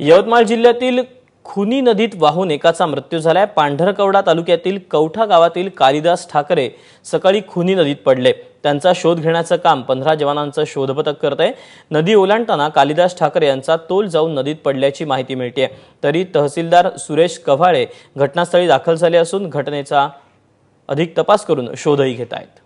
यवतमाळ जिल्ह्यातील खुनी नदीत वाहून एकाचा मृत्यू झालाय. पांढरकवडा तालुक्यातील कवठा गावातील कालिदास ठाकरे सकाळी खुनी नदीत पडले. त्यांचा शोध घेण्याचं काम पंधरा जवानांचं शोधपथक करत आहे नदी ओलांडताना कालिदास ठाकरे यांचा तोल जाऊन नदीत पडल्याची माहिती मिळते तरी तहसीलदार सुरेश कव्हाळे घटनास्थळी दाखल झाले असून घटनेचा अधिक तपास करून शोधही घेत आहेत.